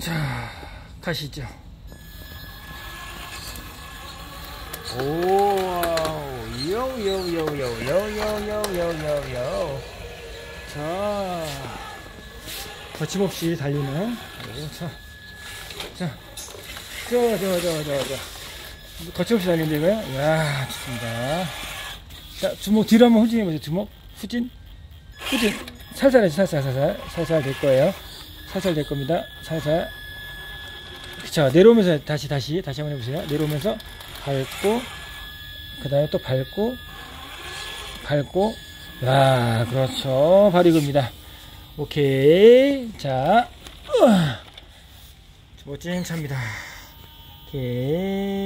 자, 가시죠. 오, 요요요요요요요요요. 자, 거침없이 달리는. 오, 자, 자, 저, 저, 저, 저, 저. 거침없이 달리는데 이거요? 이야, 좋습니다. 자, 주먹 뒤로 한번 후진해보세요. 주먹, 후진, 후진. 살살 해서 살살, 살살, 살살 될 거예요. 살살 될 겁니다. 살살. 그쵸. 내려오면서 다시, 다시, 다시 한번 해보세요. 내려오면서 밟고, 그 다음에 또 밟고, 밟고, 야, 그렇죠. 바로 이겁니다. 오케이. 자. 멋진 차입니다. 오케이.